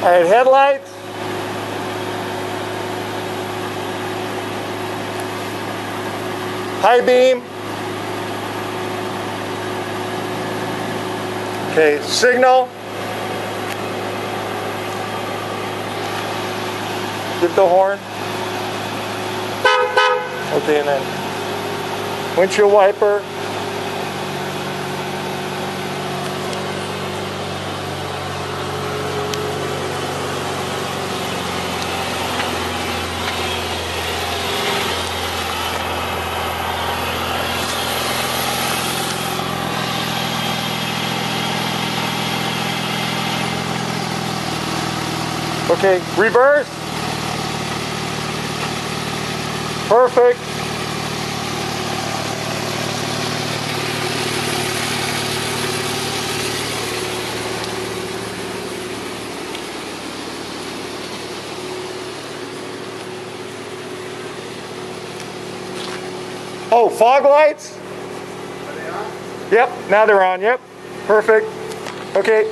All right, headlights. High beam. Okay, signal. Give the horn. Okay, and then windshield wiper. Okay, reverse. Perfect. Oh, fog lights? Yep, now they're on. Yep, perfect. Okay,